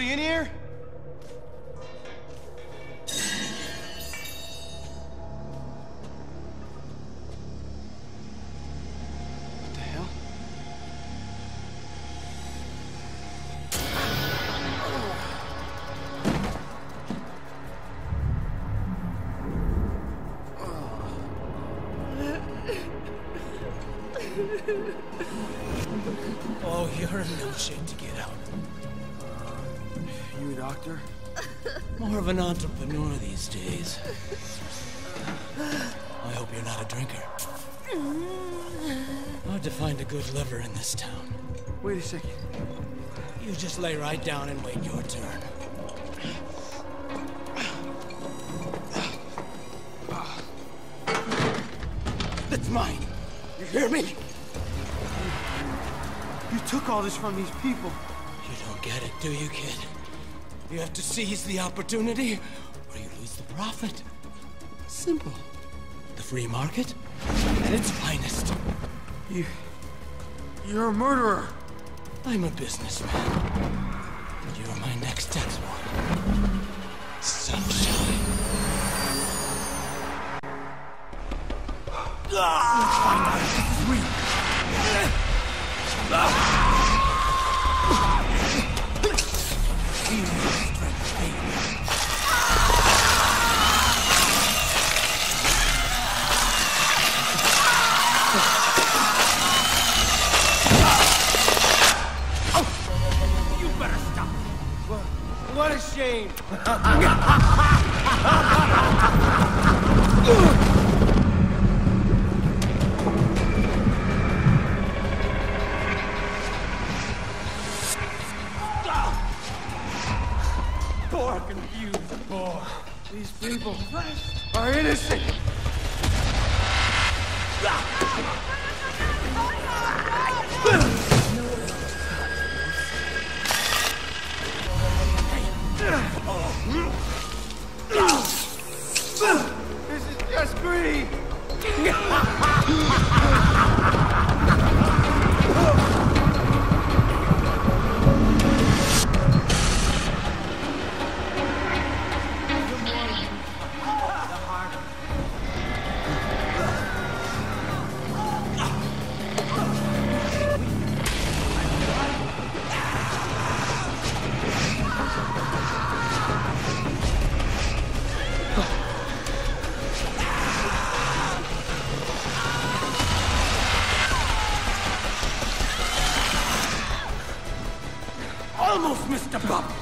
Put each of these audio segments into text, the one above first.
Anybody in of an entrepreneur these days. I hope you're not a drinker. Hard to find a good liver in this town. Wait a second. You just lay right down and wait your turn. That's mine. You hear me? You took all this from these people. You don't get it, do you, kid? You have to seize the opportunity, or you lose the profit. Simple. The free market at its finest. You... You're a murderer. I'm a businessman. You're my next export. Sunshine. Let's find out who's What a shame. Poor confused boy. These people are innocent. Almost missed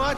much?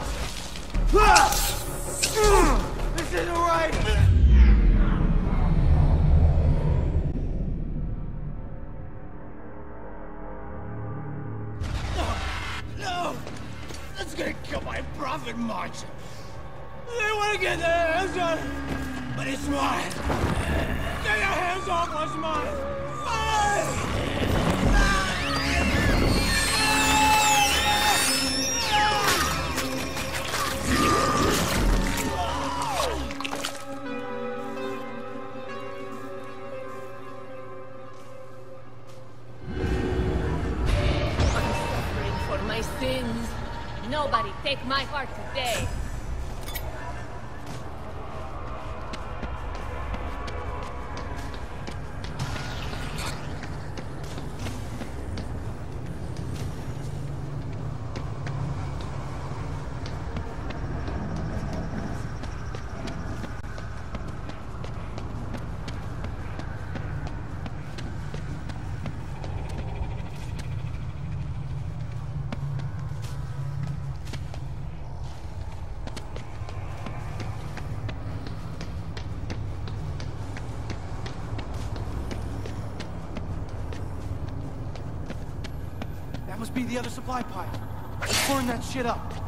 be the other supply pile. Let's burn that shit up.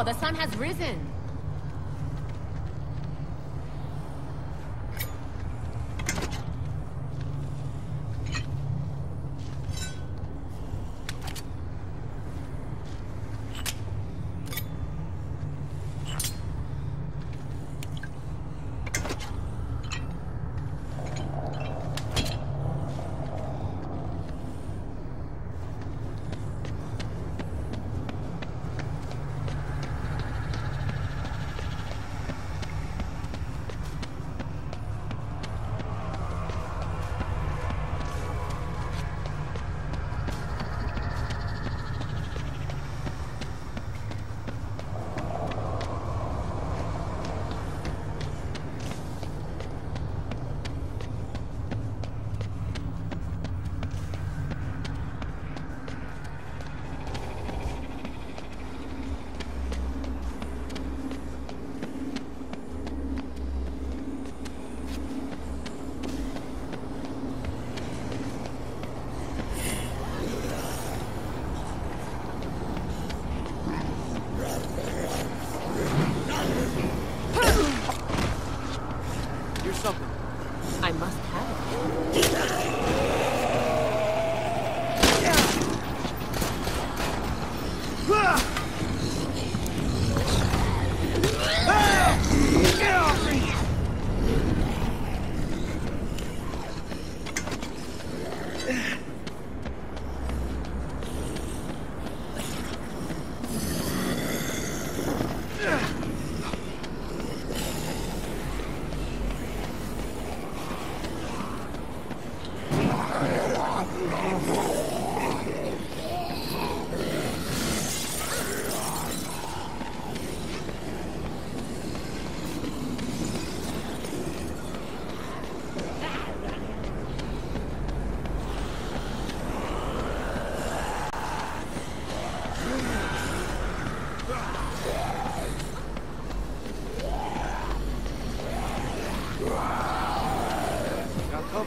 Oh, the sun has risen. 是 Got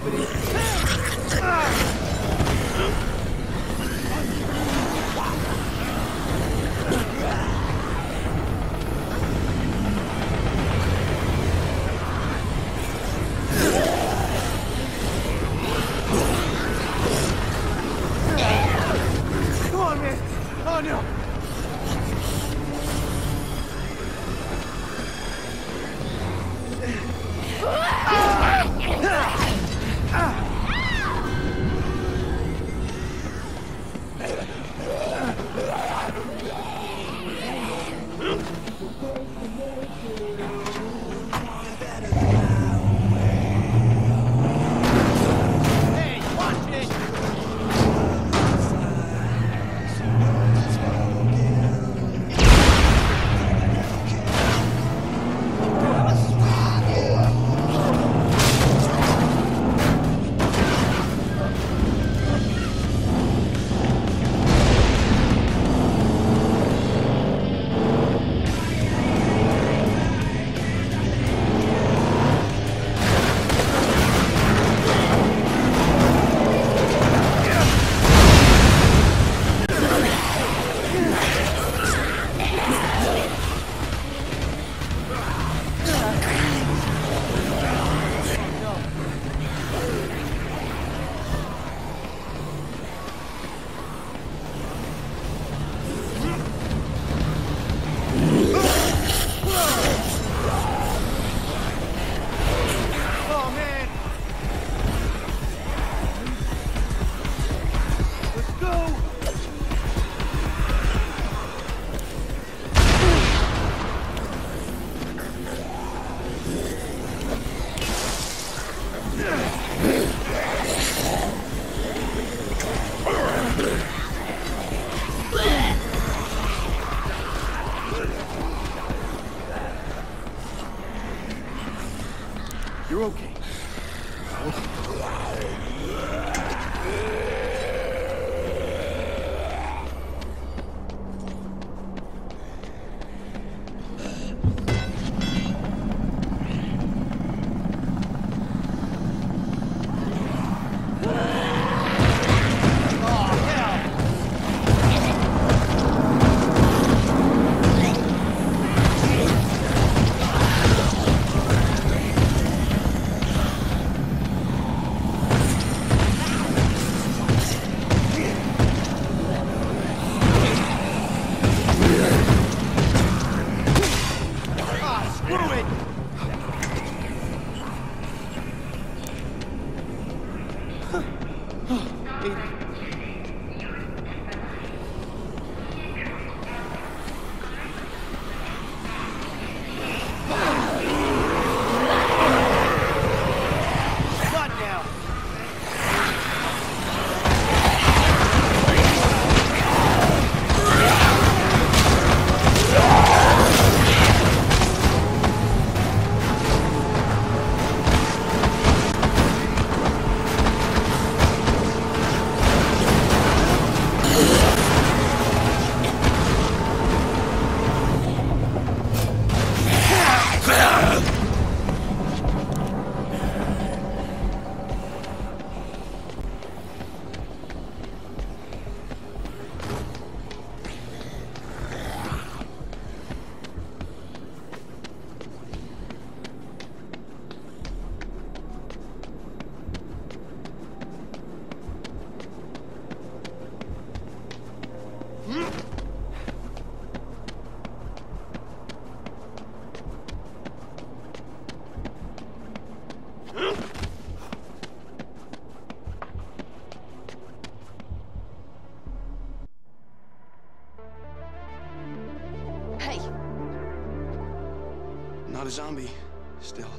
a zombie. Still.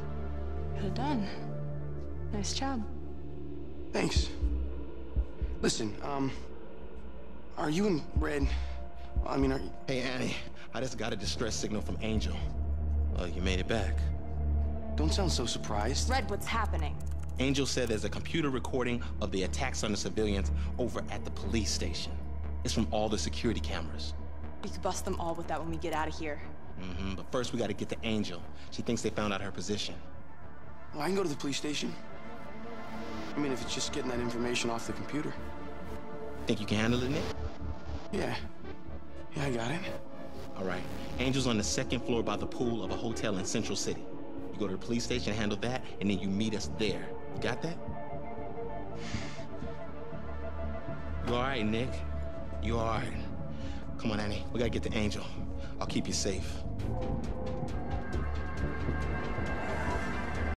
well done. Nice job. Thanks. Listen, um, are you in red? I mean, are you... Hey, Annie, I just got a distress signal from Angel. Oh, you made it back. Don't sound so surprised. Red, what's happening? Angel said there's a computer recording of the attacks on the civilians over at the police station. It's from all the security cameras. We could bust them all with that when we get out of here. Mm-hmm, but first we gotta get to Angel. She thinks they found out her position. Well, I can go to the police station. I mean, if it's just getting that information off the computer. Think you can handle it, Nick? Yeah. Yeah, I got it. All right. Angel's on the second floor by the pool of a hotel in Central City. You go to the police station, handle that, and then you meet us there. You got that? You all right, Nick? You all right? Come on, Annie. We gotta get to Angel. I'll keep you safe.